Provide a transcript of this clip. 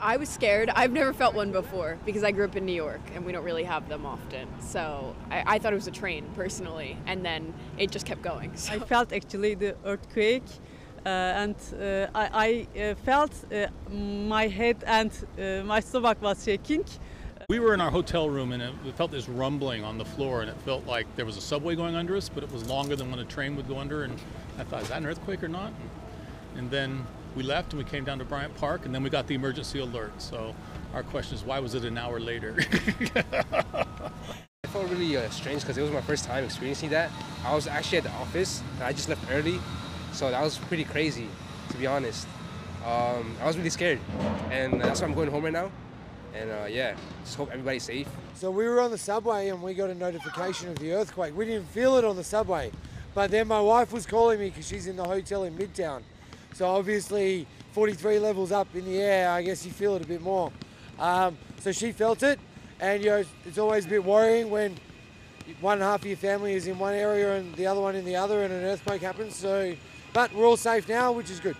I was scared. I've never felt one before because I grew up in New York and we don't really have them often. So I, I thought it was a train personally, and then it just kept going. So. I felt actually the earthquake, uh, and uh, I, I uh, felt uh, my head and uh, my stomach was shaking. We were in our hotel room and it, we felt this rumbling on the floor, and it felt like there was a subway going under us, but it was longer than when a train would go under. And I thought, is that an earthquake or not? And, and then we left and we came down to Bryant Park, and then we got the emergency alert. So our question is, why was it an hour later? I felt really uh, strange because it was my first time experiencing that. I was actually at the office and I just left early, so that was pretty crazy, to be honest. Um, I was really scared, and that's why I'm going home right now. And uh, yeah, just hope everybody's safe. So we were on the subway and we got a notification of the earthquake. We didn't feel it on the subway, but then my wife was calling me because she's in the hotel in Midtown. So obviously, 43 levels up in the air, I guess you feel it a bit more. Um, so she felt it, and you know, it's always a bit worrying when one half of your family is in one area and the other one in the other, and an earthquake happens. So, but we're all safe now, which is good.